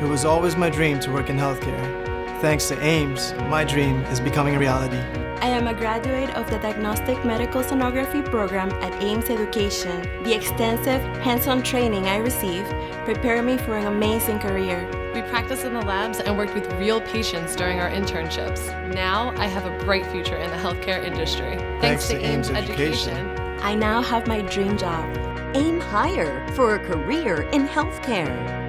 It was always my dream to work in healthcare. Thanks to AIMS, my dream is becoming a reality. I am a graduate of the Diagnostic Medical Sonography program at AIMS Education. The extensive hands-on training I received prepared me for an amazing career. We practiced in the labs and worked with real patients during our internships. Now I have a bright future in the healthcare industry. Thanks to AIMS Education. I now have my dream job. Aim higher for a career in healthcare.